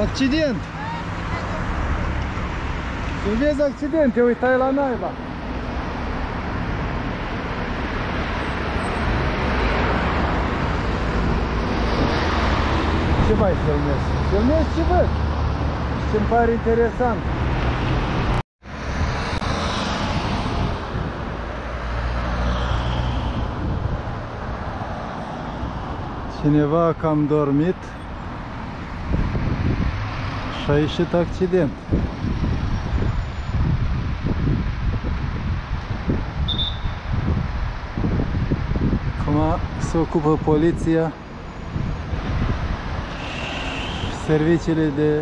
Accident! Când vezi accidente, uitai la naiba. Ce mai filmez? Filmez ce văd. Ce-mi pare interesant. Cineva a cam dormit și a ieșit accident. Acum se ocupă poliția și serviciile de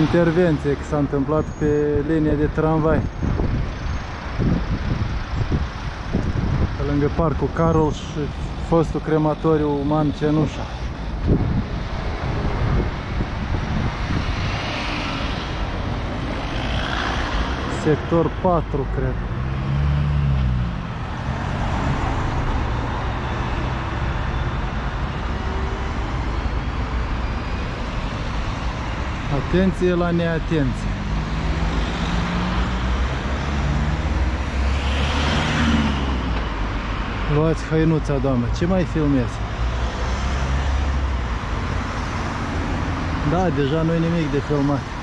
intervenție că s-a întâmplat pe linia de tramvai. Pe lângă parcul Carol și fostul crematoriu uman Cenușa. Sector 4, cred. Atenție la neatenție. Luați hăinuța, doamnă. Ce mai filmezi? Da, deja nu e nimic de filmat.